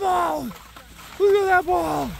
ball! Look at that ball!